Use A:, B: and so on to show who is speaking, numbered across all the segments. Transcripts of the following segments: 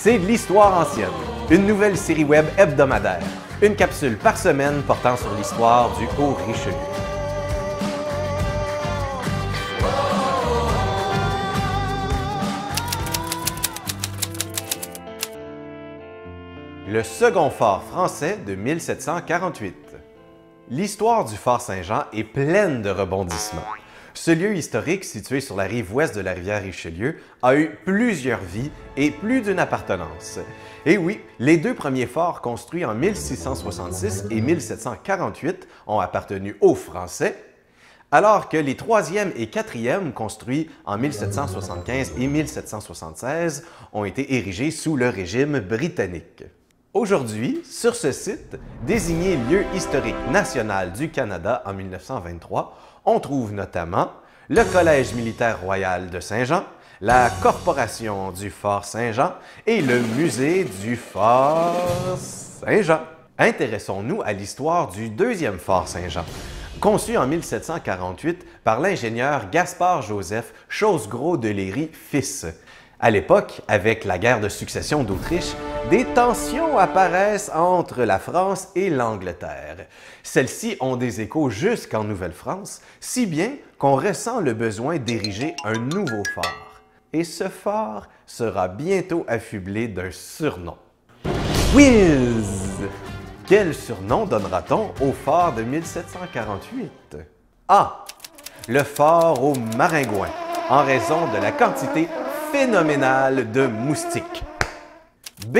A: c'est l'Histoire ancienne, une nouvelle série web hebdomadaire, une capsule par semaine portant sur l'histoire du Haut-Richelieu. Le second fort français de 1748. L'histoire du fort Saint-Jean est pleine de rebondissements. Ce lieu historique, situé sur la rive ouest de la rivière Richelieu, a eu plusieurs vies et plus d'une appartenance. Et oui, les deux premiers forts construits en 1666 et 1748 ont appartenu aux Français, alors que les troisième et quatrième, construits en 1775 et 1776, ont été érigés sous le régime britannique. Aujourd'hui, sur ce site, désigné lieu historique national du Canada en 1923, on trouve notamment le Collège militaire royal de Saint-Jean, la Corporation du Fort Saint-Jean et le Musée du Fort Saint-Jean. Intéressons-nous à l'histoire du deuxième Fort Saint-Jean. Conçu en 1748 par l'ingénieur Gaspard Joseph Chosegros de Léry, fils. À l'époque, avec la guerre de succession d'Autriche, des tensions apparaissent entre la France et l'Angleterre. Celles-ci ont des échos jusqu'en Nouvelle-France, si bien qu'on ressent le besoin d'ériger un nouveau fort. Et ce fort sera bientôt affublé d'un surnom. Whiz! Quel surnom donnera-t-on au fort de 1748? A. Le fort au Maringouin, en raison de la quantité phénoménal de moustiques. B.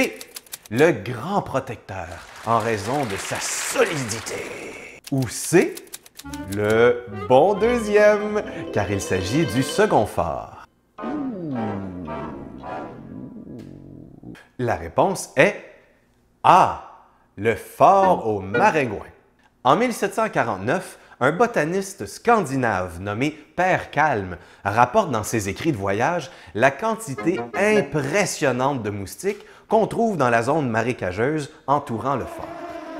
A: Le grand protecteur en raison de sa solidité. Ou C. Le bon deuxième, car il s'agit du second phare. La réponse est A. Le fort au Maringouin. En 1749, un botaniste scandinave nommé Père Calme rapporte dans ses écrits de voyage la quantité impressionnante de moustiques qu'on trouve dans la zone marécageuse entourant le fort.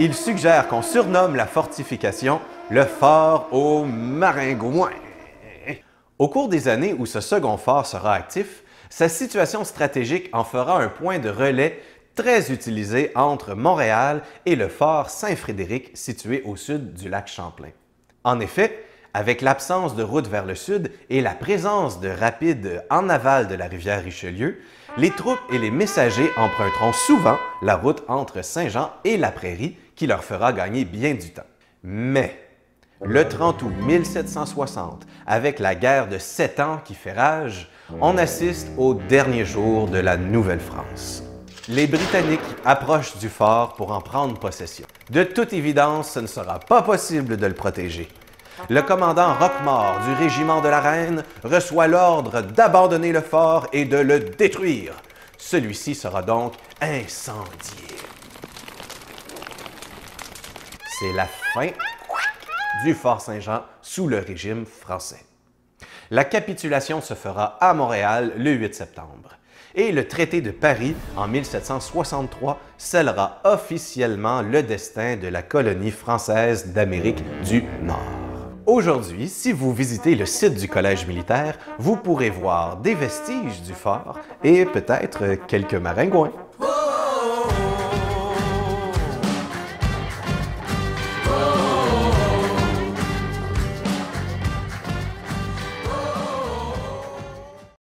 A: Il suggère qu'on surnomme la fortification le fort au Maringouin. Au cours des années où ce second fort sera actif, sa situation stratégique en fera un point de relais très utilisé entre Montréal et le fort Saint-Frédéric situé au sud du lac Champlain. En effet, avec l'absence de route vers le sud et la présence de rapides en aval de la rivière Richelieu, les troupes et les messagers emprunteront souvent la route entre Saint-Jean et la Prairie qui leur fera gagner bien du temps. Mais le 30 août 1760, avec la guerre de sept ans qui fait rage, on assiste au dernier jour de la Nouvelle-France. Les Britanniques approchent du fort pour en prendre possession. De toute évidence, ce ne sera pas possible de le protéger. Le commandant Roquemort du régiment de la Reine reçoit l'ordre d'abandonner le fort et de le détruire. Celui-ci sera donc incendié. C'est la fin du fort Saint-Jean sous le régime français. La capitulation se fera à Montréal le 8 septembre et le traité de Paris en 1763 scellera officiellement le destin de la colonie française d'Amérique du Nord. Aujourd'hui, si vous visitez le site du Collège militaire, vous pourrez voir des vestiges du fort et peut-être quelques maringouins.